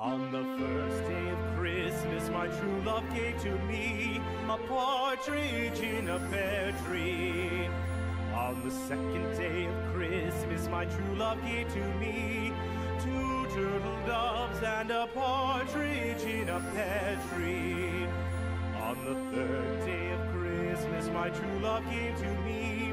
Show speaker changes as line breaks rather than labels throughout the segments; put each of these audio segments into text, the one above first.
On the first day of Christmas, my true love gave to me a partridge in a pear tree. On the second day of Christmas, my true love gave to me two turtle doves and a partridge in a pear tree. On the third day of Christmas, my true love gave to me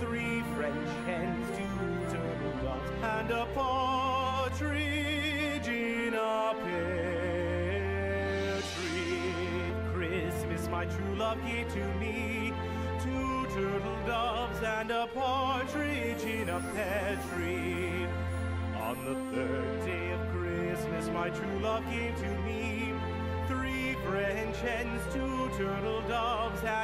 three French hens, two turtle doves, and a partridge in a pear tree. Christmas, my true love gave to me two turtle doves and a partridge in a pear tree. On the third day of Christmas, my true love gave to me three French hens, two turtle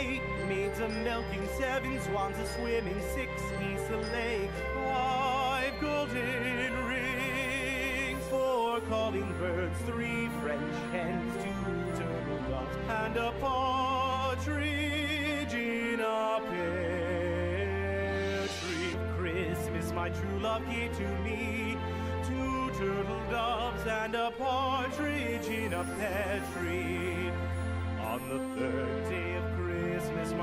eight maids a milking, seven swans a swimming, six geese a laying, five golden rings, four calling birds, three French hens, two turtle doves, and a partridge in a pear tree. Christmas, my true love gave to me two turtle doves and a partridge in a pear tree. On the third day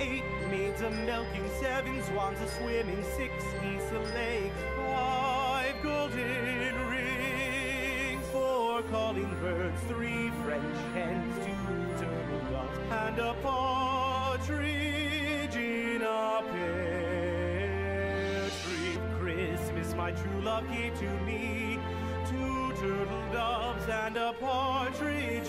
eight maids a milking, seven swans a swimming, six geese a laying, five golden rings, four calling birds, three French hens, two turtle doves, and a partridge in a pear tree. Christmas, my true love gave to me two turtle doves and a partridge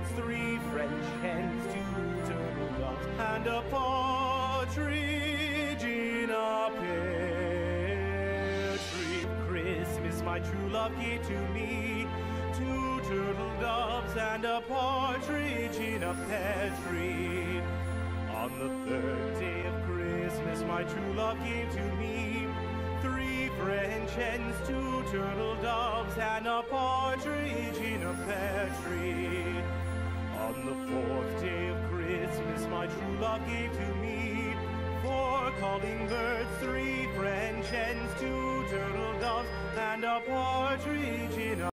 birds, three French hens, two turtle doves, and a partridge in a pear tree. Christmas, my true love gave to me two turtle doves and a partridge in a pear tree. On the third day of Christmas, my true love gave to me three French hens, two turtle doves, and a partridge in a pear tree. On the fourth day of Christmas, my true love gave to me four calling birds, three French hens, two turtle doves, and a partridge in a